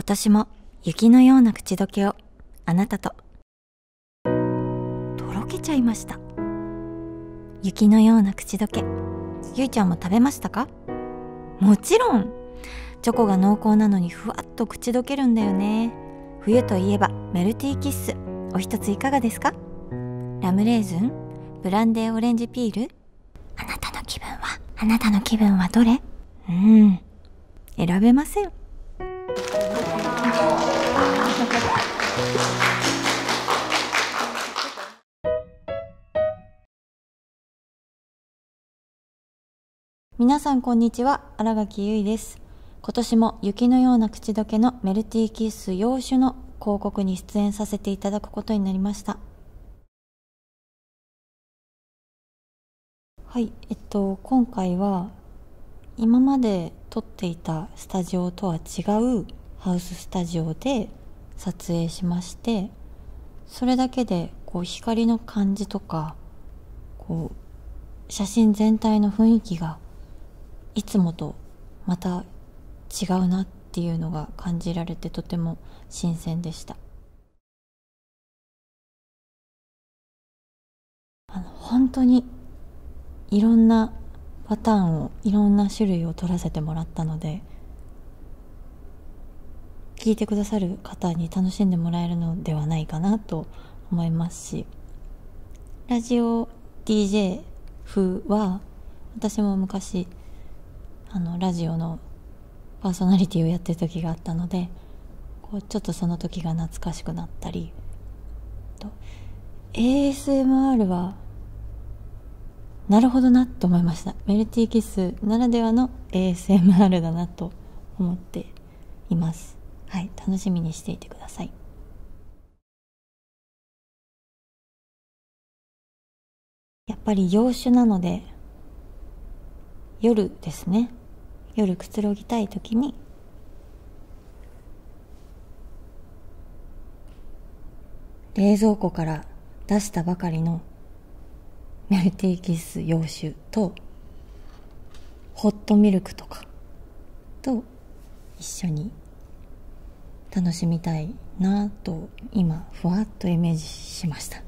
今年も雪のような口どけをあなたと。とろけちゃいました。雪のような口どけ。ゆいちゃんも食べましたか？もちろん。チョコが濃厚なのにふわっと口どけるんだよね。冬といえばメルティーキッス。お一ついかがですか？ラムレーズン？ブランデーオレンジピール？あなたの気分はあなたの気分はどれ？うん。選べません。皆さんこんにちは新垣結衣です。今年も雪のような口どけのメルティーキッス洋酒の広告に出演させていただくことになりました。はいえっと今回は今まで撮っていたスタジオとは違うハウススタジオで撮影しましてそれだけでこう光の感じとかこう写真全体の雰囲気がいつもとまた違うなっていうのが感じられてとても新鮮でした。あの本当にいろんなパターンをいろんな種類を取らせてもらったので聞いてくださる方に楽しんでもらえるのではないかなと思いますしラジオ DJ 風は私も昔あのラジオのパーソナリティをやってる時があったのでこうちょっとその時が懐かしくなったりと ASMR はなるほどなと思いました。メルティーキスならではの ASMR だなと思っています。はい楽しみにしていてください。やっぱり洋酒なので夜ですね。夜くつろぎたい時に。冷蔵庫から出したばかりのメルティーキス洋酒とホットミルクとかと一緒に楽しみたいなと今ふわっとイメージしました。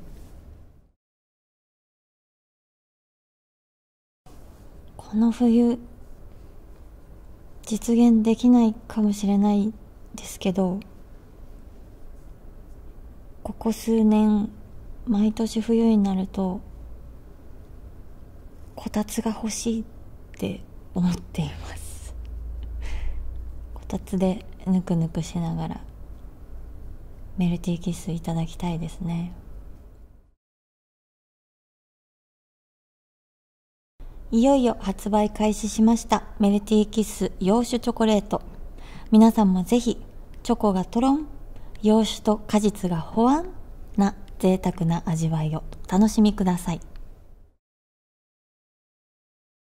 この冬実現できないかもしれないですけどここ数年毎年冬になるとこたつが欲しいって思っています。こたつでぬくぬくしながらメルティーキッスいただきたいですね。いよいよ発売開始しました。メルティーキス洋酒チョコレート。皆さんもぜひチョコがトロン洋酒と果実がほわんな贅沢な味わいをお楽しみください。